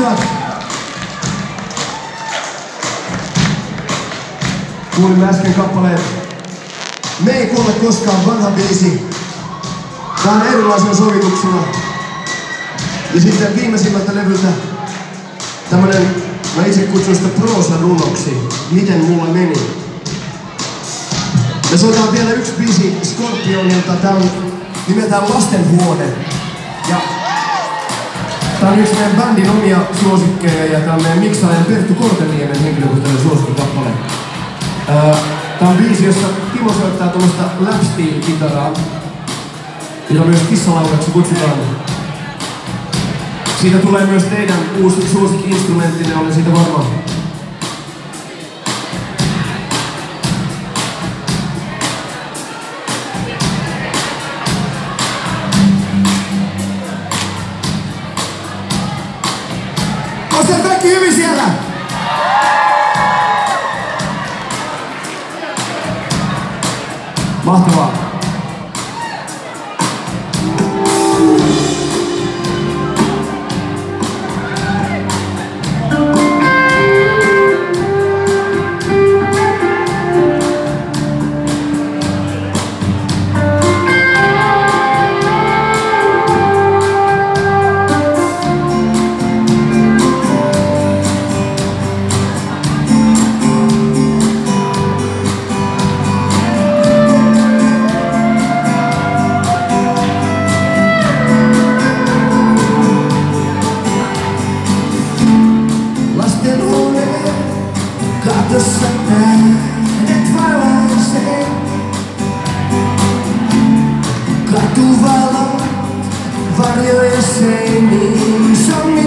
ystävät. Kuulimme äsken kappaleen Me ei kuole koskaan vanha biisi. Tää on erilaisena sovituksena. Ja sitten viimeisimmältä levyltä tämmönen, mä itse kutsun sitä proosan runoksi, Miten mulla meni. Me soitetaan vielä yksi biisi Scorpionilta, tää on nimeltään Lastenhuone. Ja tää on yksi meidän bändin omia suosikkeja ja tää on meidän miksaajan Perttu Korteniemen henkilökohtainen suosikkikappale. Tää on biisi, jossa Timo soittaa tuommoista lapsteel-kitaraa, jota myös kissalaudaksi kutsutaan. Siitä tulee myös teidän uusi suosikki-instrumenttinne, olen siitä varma. Kaikki hyvin siellä? Mahtavaa. tu valor varios en mí.